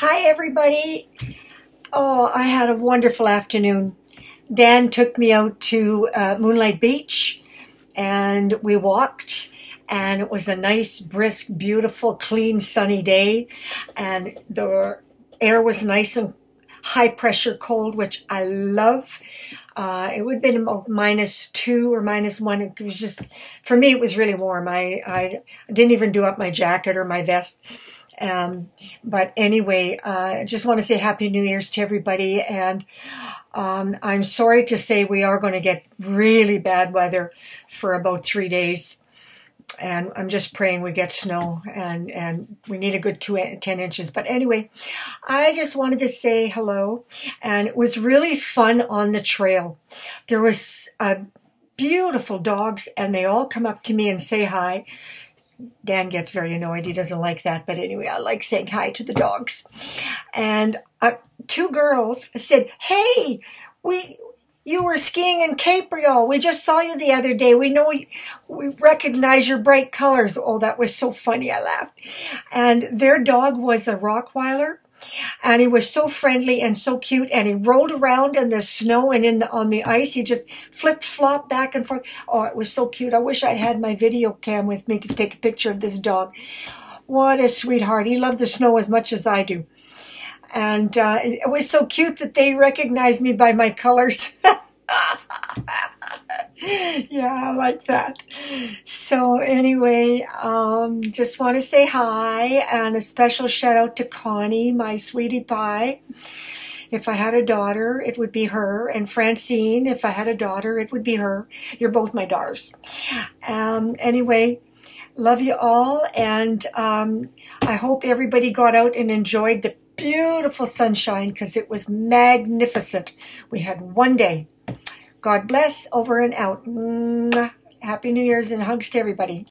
Hi, everybody. Oh, I had a wonderful afternoon. Dan took me out to uh, Moonlight Beach and we walked and it was a nice, brisk, beautiful, clean, sunny day. And the air was nice and high pressure cold, which I love. Uh, it would have been minus two or minus one. It was just, for me, it was really warm. I, I didn't even do up my jacket or my vest. Um, but anyway, uh, I just want to say Happy New Year's to everybody. And um, I'm sorry to say we are going to get really bad weather for about three days and I'm just praying we get snow and, and we need a good two, 10 inches. But anyway, I just wanted to say hello and it was really fun on the trail. There was uh, beautiful dogs and they all come up to me and say hi. Dan gets very annoyed. He doesn't like that. But anyway, I like saying hi to the dogs. And uh, two girls said, Hey, we, you were skiing in Capriol. We just saw you the other day. We know you, we recognize your bright colors. Oh, that was so funny. I laughed. And their dog was a Rottweiler. And he was so friendly and so cute. And he rolled around in the snow and in the, on the ice. He just flip flop back and forth. Oh, it was so cute. I wish I had my video cam with me to take a picture of this dog. What a sweetheart. He loved the snow as much as I do. And uh, it was so cute that they recognized me by my colors. yeah, I like that. So anyway, um, just want to say hi and a special shout out to Connie, my sweetie pie. If I had a daughter, it would be her. And Francine, if I had a daughter, it would be her. You're both my daughters. Um, anyway, love you all. And um, I hope everybody got out and enjoyed the beautiful sunshine because it was magnificent. We had one day. God bless. Over and out. Happy New Year's and hugs to everybody.